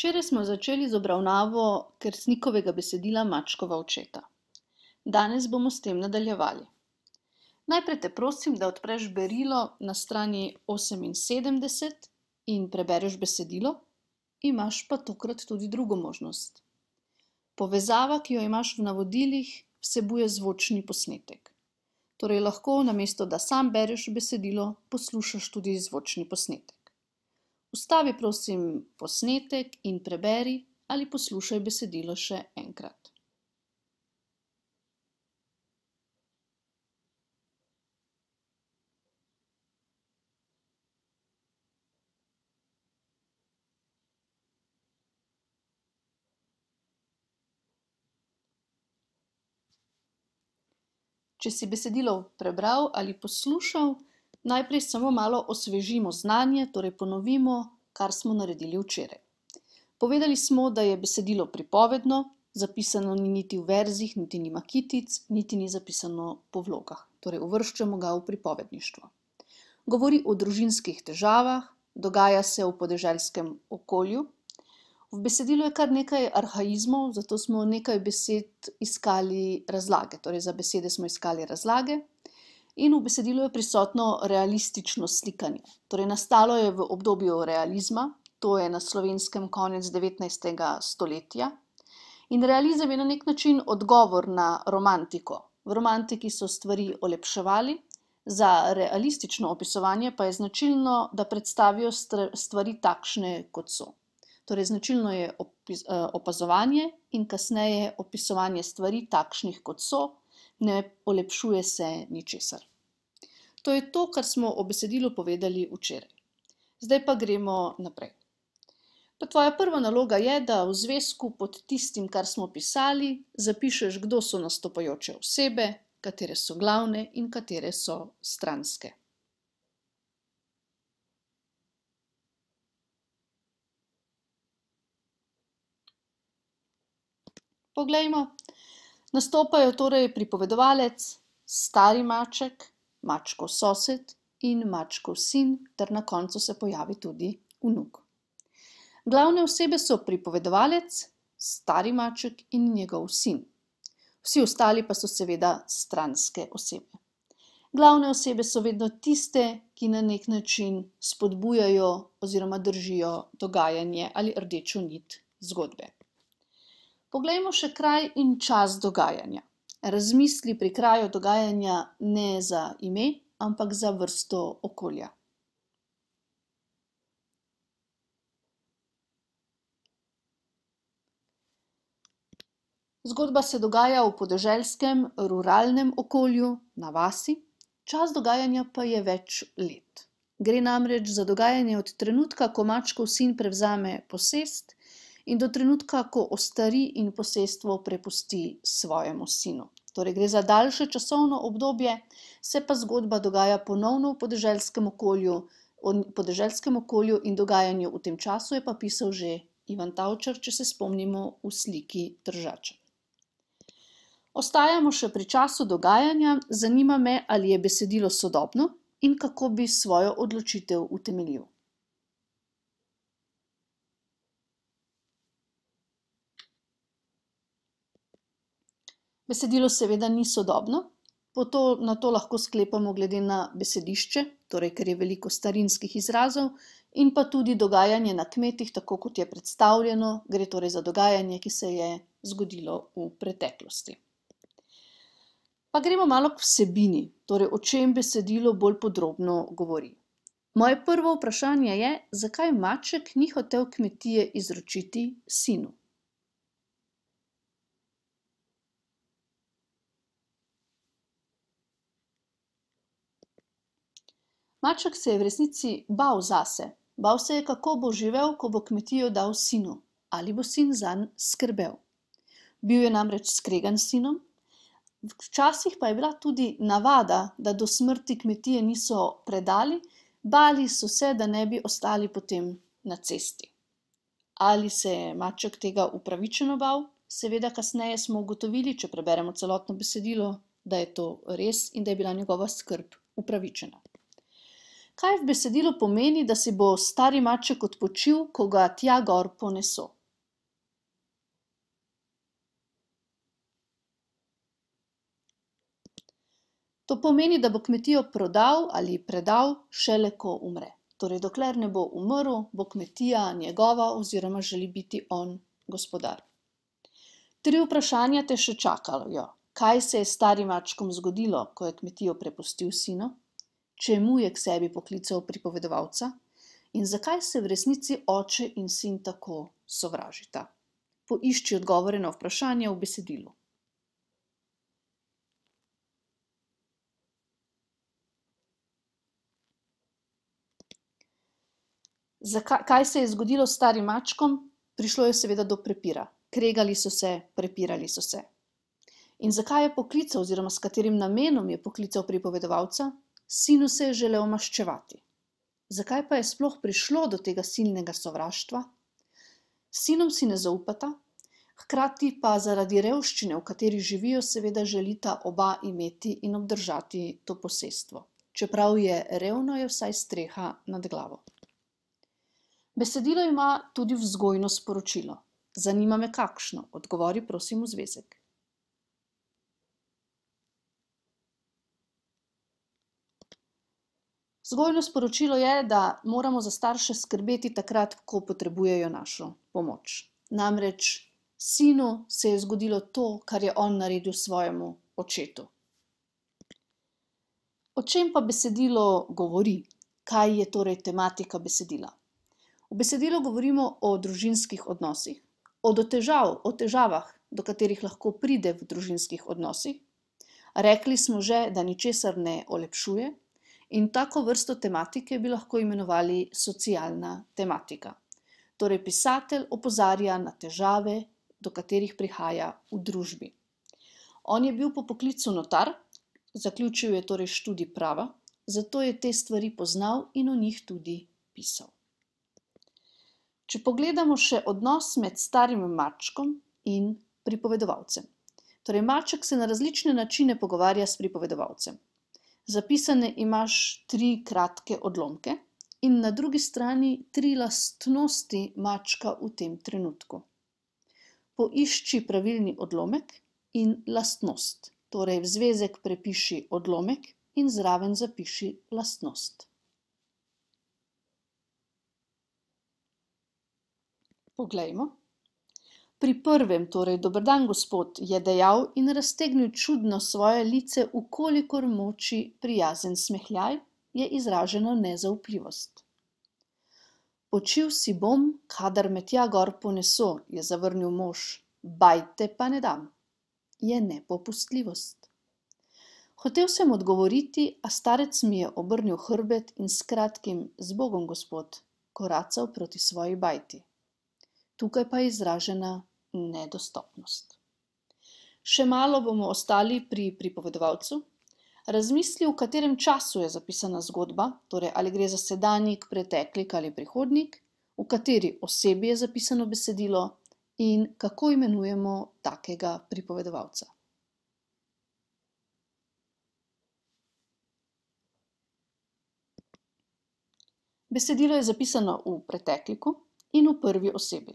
Včeraj smo začeli z obravnavo Kersnikovega besedila Mačkova očeta. Danes bomo s tem nadaljevali. Najprej te prosim, da odpreš berilo na strani oseminsedemdeset in prebereš besedilo. Imaš pa tokrat tudi drugo možnost. Povezava, ki jo imaš v navodilih, vsebuje zvočni posnetek. Torej lahko, namesto da samo bereš besedilo, poslušaš tudi zvočni posnetek. Ustavi, prosim, posnetek in preberi ali poslušaj besedilo še enkrat. Če si besedilo prebral ali poslušal, najprej samo malo osvežimo znanje, torej ponovimo, kar smo naredili včeraj. Povedali smo, da je besedilo pripovedno, zapisano ni niti v verzih niti nima kitic niti ni zapisano po vlogah. Torej uvrščamo ga v pripovedništvo. Govori o družinskih težavah, dogaja se v podeželskem okolju. V besedilu je kar nekaj arhaizmov, zato smo nekaj besed iskali razlage, torej za besede smo iskali razlage. In v besedilu je prisotno realistično slikanje. Torej nastalo je v obdobju realizma, to je na Slovenskem konec devetnajstega stoletja. In realizem je na neki način odgovor na romantiko. V romantiki so stvari olepševali, za realistično opisovanje pa je značilno, da predstavijo stvari takšne, kot so. Torej značilno je opazovanje in kasneje opisovanje stvari, takšnih, kot so, ne olepšuje se ničesar. To je to, kar smo o besedilu povedali včeraj. Zdaj pa gremo naprej. Pa tvoja prva naloga je, da v zvezku pod tistim, kar smo pisali, zapišeš, kdo so nastopajoče osebe, katere so glavne in katere so stranske. Poglejmo. Nastopajo torej pripovedovalec, stari maček, mačkov sosed in mačkov sin ter na koncu se pojavi tudi vnuk. Glavne osebe so pripovedovalec, stari maček in njegov sin. Vsi ostali pa so seveda stranske osebe. Glavne osebe so vedno tiste, ki na neki način spodbujajo oziroma držijo dogajanje ali rdečo nit zgodbe. Poglejmo še kraj in čas dogajanja. Razmisli pri kraju dogajanja ne za ime, ampak za vrsto okolja. Zgodba se dogaja v podeželskem, ruralnem okolju, na vasi, čas dogajanja pa je več let. Gre namreč za dogajanje od trenutka, ko mačkov sin prevzame posest, in do trenutka, ko ostari in posestvo prepusti svojemu sinu. Torej gre za daljše časovno obdobje, se pa zgodba dogaja ponovno v podeželskem okolju, podeželskem okolju in dogajanju v tem času je pa pisal že Ivan Tavčar, če se spomnimo v sliki držača. Ostajamo še pri času dogajanja, zanima me, ali je besedilo sodobno in kako bi svojo odločitev utemeljil. Besedilo seveda ni sodobno, to, na to lahko sklepamo glede na besedišče, torej ker je veliko starinskih izrazov, in pa tudi dogajanje na kmetih, tako kot je predstavljeno, gre torej za dogajanje, ki se je zgodilo v preteklosti. Pa gremo malo k vsebini, torej o čem besedilo bolj podrobno govori. Moje prvo vprašanje je, zakaj maček ni hotel kmetije izročiti sinu? Maček se je v resnici bal zase. Bal se je, kako bo živel, ko bo kmetijo dal sinu. Ali bo sin zanj skrbel. Bil je namreč skregan s sinom, včasih pa je bila tudi navada, da do smrti kmetije niso predali, bali so se, da ne bi ostali potem na cesti. Ali se je maček tega upravičeno bal? Seveda kasneje smo ugotovili, če preberemo celotno besedilo, da je to res in da je bila njegova skrb upravičena. Kaj v besedilu pomeni, da si bo stari maček odpočil, ko ga tja gor poneso? To pomeni, da bo kmetijo prodal ali predal šele, ko umre. Torej, dokler ne bo umrl, bo kmetija njegova oziroma želi biti on gospodar. Tri vprašanja te še čakajo. Kaj se je starim mačkom zgodilo, ko je kmetijo prepustil sinu? Čemu je k sebi poklical pripovedovalca? In zakaj se v resnici oče in sin tako sovražita? Poišči odgovore na vprašanja v besedilu. kaj se je zgodilo s starim mačkom? Prišlo je seveda do prepira. Kregali so se, prepirali so se. In zakaj je poklical oziroma s katerim namenom je poklical pripovedovalca? Sinu se je želel maščevati. Zakaj pa je sploh prišlo do tega silnega sovraštva? Sinom si ne zaupata, hkrati pa zaradi revščine, v kateri živijo, seveda želita oba imeti in obdržati to posestvo. Čeprav je revno, je vsaj streha nad glavo. Besedilo ima tudi vzgojno sporočilo. Zanima me, kakšno. Odgovori, prosim, v zvezek. Vzgojno sporočilo je, da moramo za starše skrbeti takrat, ko potrebujejo našo pomoč. Namreč sinu se je zgodilo to, kar je on naredil svojemu očetu. O čem pa besedilo govori? Kaj je torej tematika besedila? V besedilu govorimo o družinskih odnosih, o težav, o težavah, do katerih lahko pride v družinskih odnosih. Rekli smo že, da ničesar ne olepšuje, in tako vrsto tematike bi lahko imenovali socialna tematika. Torej, pisatelj opozarja na težave, do katerih prihaja v družbi. On je bil po poklicu notar, zaključil je torej študij prava, zato je te stvari poznal in o njih tudi pisal. Če pogledamo še odnos med starim mačkom in pripovedovalcem. Torej, maček se na različne načine pogovarja s pripovedovalcem. Zapisane imaš tri kratke odlomke in na drugi strani tri lastnosti mačka v tem trenutku. Poišči pravilni odlomek in lastnost. Torej, v zvezek prepiši odlomek in zraven zapiši lastnost. Poglejmo. Pri prvem, torej dober dan, gospod, je dejal in raztegnil čudno svoje lice, v kolikor moči prijazen smehljaj, je izražena nezaupljivost. Počil si bom, kadar me tja gor poneso, je zavrnil mož, bajte pa ne dam. Je nepopustljivost. Hotel sem odgovoriti, a starec mi je obrnil hrbet in s kratkim zbogom, gospod, koracal proti svoji bajti tukaj pa je izražena nedostopnost. Še malo bomo ostali pri pripovedovalcu. Razmisli, v katerem času je zapisana zgodba, torej ali gre za sedanjik, preteklik ali prihodnik, v kateri osebi je zapisano besedilo in kako imenujemo takega pripovedovalca. Besedilo je zapisano v pretekliku in v prvi osebi.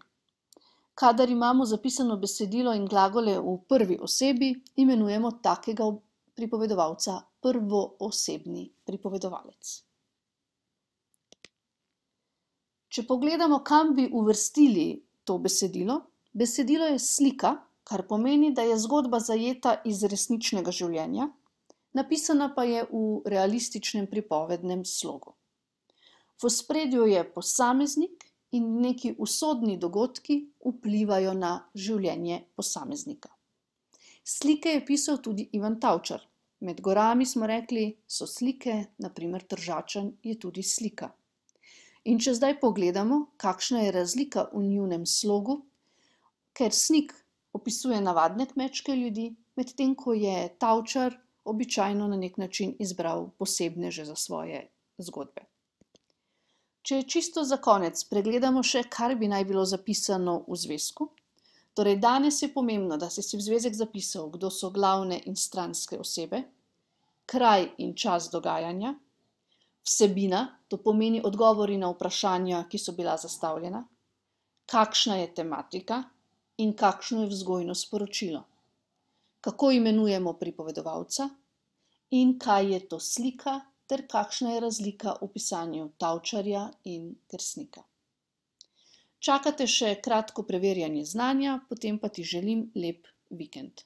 Kadar imamo zapisano besedilo in glagole v prvi osebi, imenujemo takega pripovedovalca prvoosebni pripovedovalec. Če pogledamo, kam bi uvrstili to besedilo, besedilo je slika, kar pomeni, da je zgodba zajeta iz resničnega življenja, napisana pa je v realističnem pripovednem slogu. V ospredju je posameznik, in neki usodni dogodki vplivajo na življenje posameznika. Slike je pisal tudi Ivan Tavčar. Med gorami smo rekli, so slike, naprimer Tržačan je tudi slika. In če zdaj pogledamo, kakšna je razlika v njunem slogu, ker snik opisuje navadne kmečke ljudi, medtem ko je Tavčar običajno na nek način izbral posebneže za svoje zgodbe. Če čisto za konec pregledamo še, kar bi naj bilo zapisano v zvezku. Torej, danes je pomembno, da si si v zvezek zapisal, kdo so glavne in stranske osebe, kraj in čas dogajanja, Vsebina, to pomeni odgovori na vprašanja, ki so bila zastavljena. Kakšna je tematika in kakšno je vzgojno sporočilo. Kako imenujemo pripovedovalca in kaj je to slika ter kakšna je razlika v pisanju Tavčarja in Kersnika. Čaka te še kratko preverjanje znanja, potem pa ti želim lep vikend.